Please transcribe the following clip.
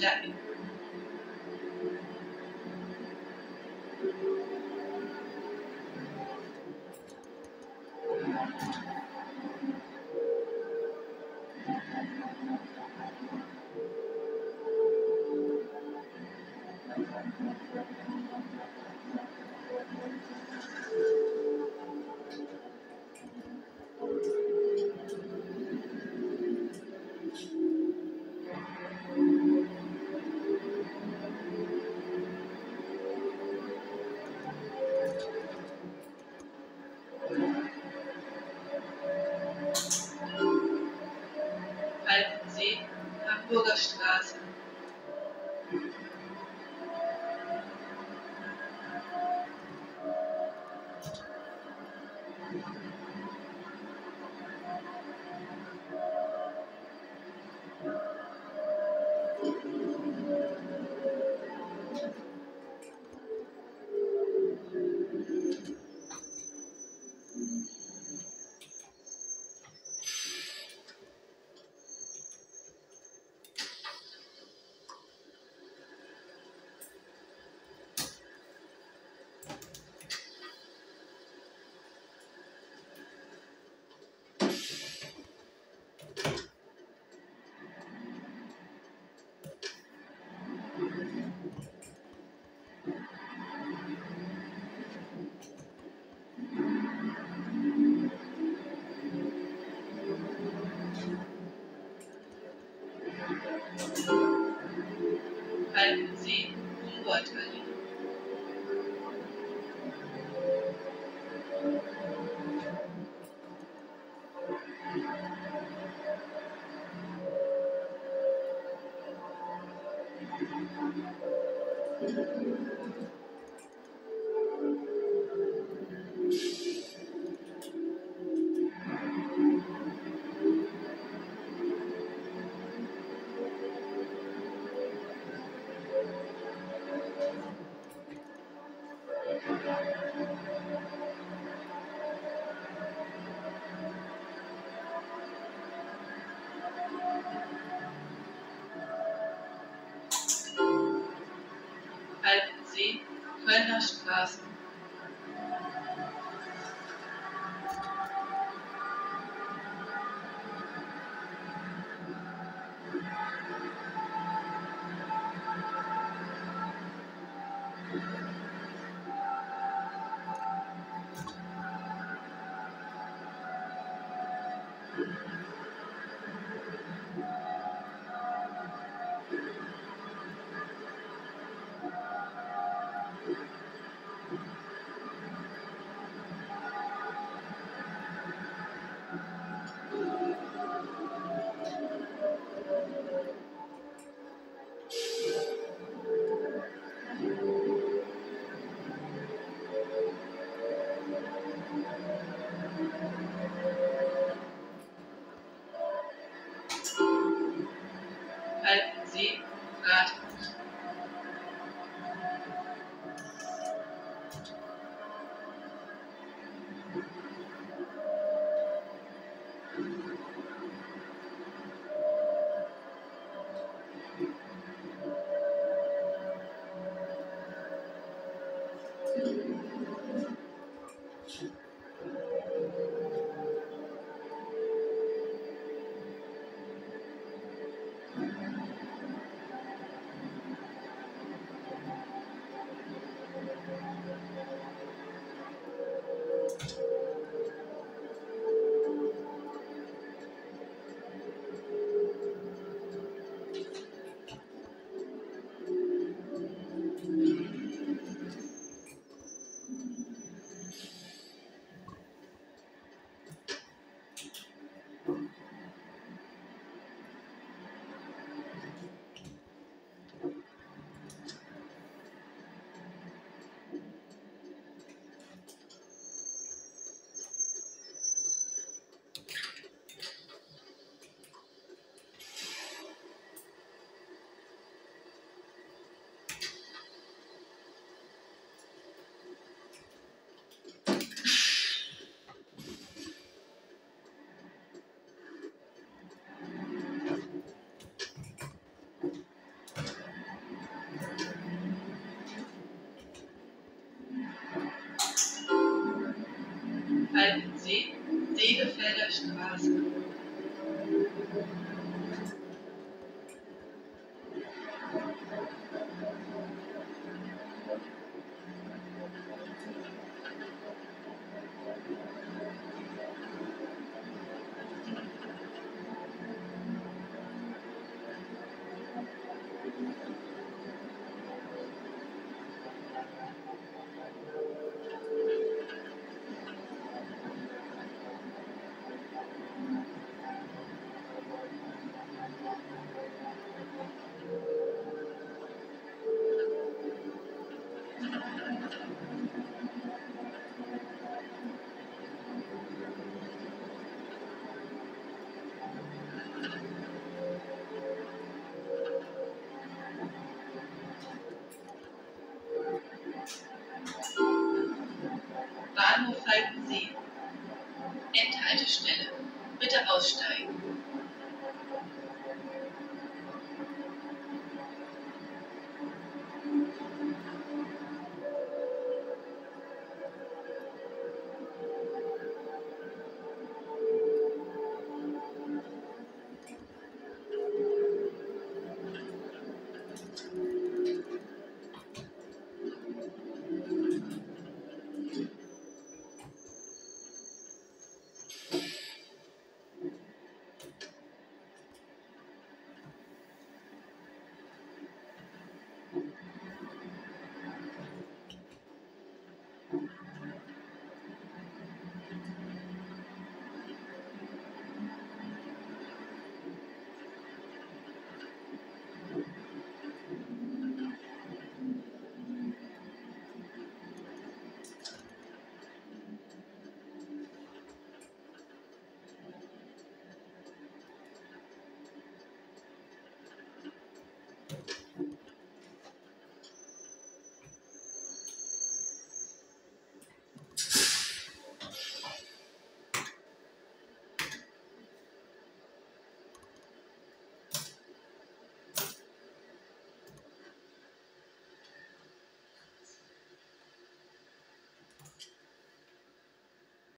love you. Hamburger Straße. 何? Kölner Straße. Thank Endhaltestelle. Bitte aussteigen.